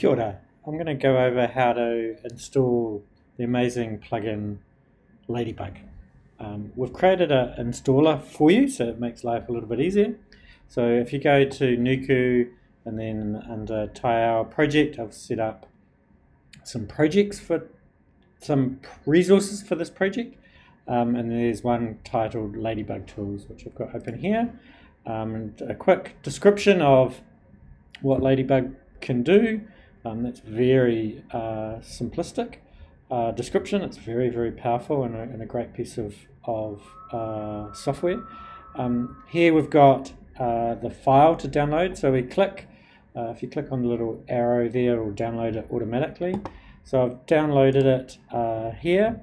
Kia ora. I'm going to go over how to install the amazing plugin Ladybug. Um, we've created an installer for you so it makes life a little bit easier. So if you go to Nuku and then under Taiao project I've set up some projects for some resources for this project um, and there's one titled Ladybug Tools which I've got open here um, a quick description of what Ladybug can do um, that's very uh, simplistic uh, description. It's very, very powerful and a, and a great piece of, of uh, software. Um, here we've got uh, the file to download. So we click, uh, if you click on the little arrow there, it will download it automatically. So I've downloaded it uh, here.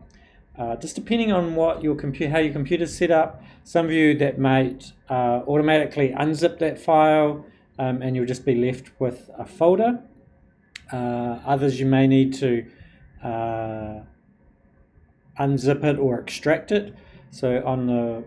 just depending on what your computer, how your computer's set up, some of you that might automatically unzip that file um, and you'll just be left with a folder. Uh, others you may need to uh, unzip it or extract it. So on the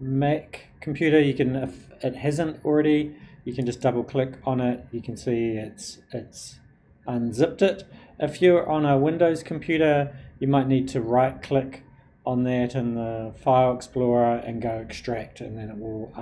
Mac computer, you can, if it hasn't already, you can just double click on it. You can see it's it's unzipped it. If you're on a Windows computer, you might need to right click on that in the File Explorer and go extract, and then it will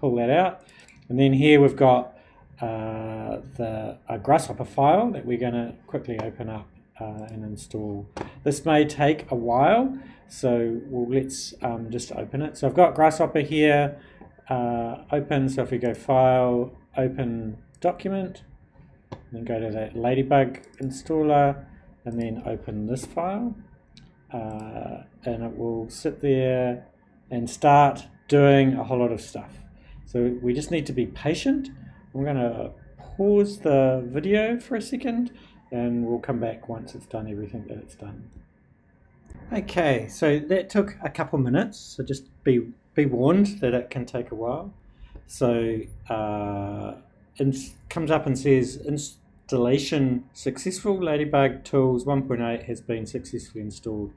pull that out. And then here we've got uh, the a Grasshopper file that we're going to quickly open up uh, and install. This may take a while, so well, let's um, just open it. So I've got Grasshopper here uh, open. So if we go File, Open Document, then go to that Ladybug installer, and then open this file, uh, and it will sit there and start doing a whole lot of stuff. So we just need to be patient. I'm going to pause the video for a second and we'll come back once it's done everything that it's done. Okay, so that took a couple minutes, so just be, be warned that it can take a while. So uh, it comes up and says installation successful, Ladybug Tools 1.8 has been successfully installed.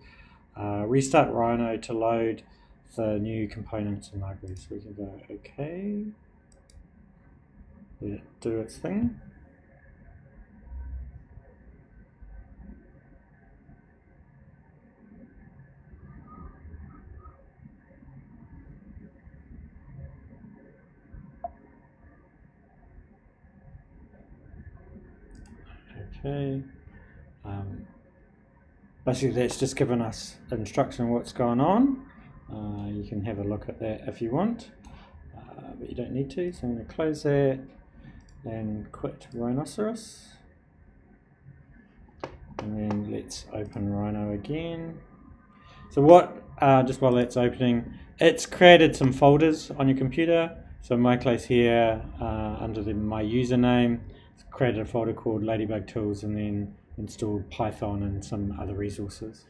Uh, restart Rhino to load the new components and libraries. So we can go OK, let it do its thing. Okay. Um, basically, that's just given us instruction on what's going on. Uh, you can have a look at that if you want, uh, but you don't need to. So I'm going to close that and quit Rhinoceros. And then let's open Rhino again. So what, uh, just while that's opening, it's created some folders on your computer. So in my case here, uh, under the, my username, created a folder called Ladybug Tools and then installed Python and some other resources.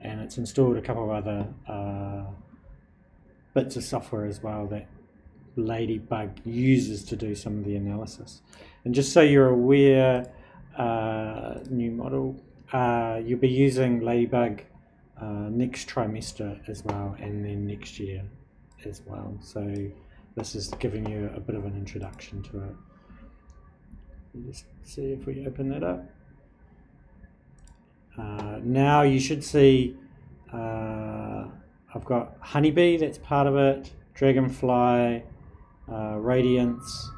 And it's installed a couple of other uh, bits of software as well that Ladybug uses to do some of the analysis. And just so you're aware, uh, new model, uh, you'll be using Ladybug uh, next trimester as well and then next year as well. So this is giving you a bit of an introduction to it. Just see if we open that up. Uh, now you should see uh, I've got Honeybee, that's part of it, Dragonfly, Radiance,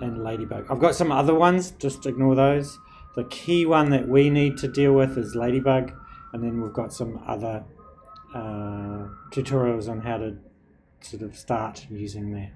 and Ladybug. I've got some other ones, just ignore those. The key one that we need to deal with is Ladybug, and then we've got some other uh, tutorials on how to sort of start using that.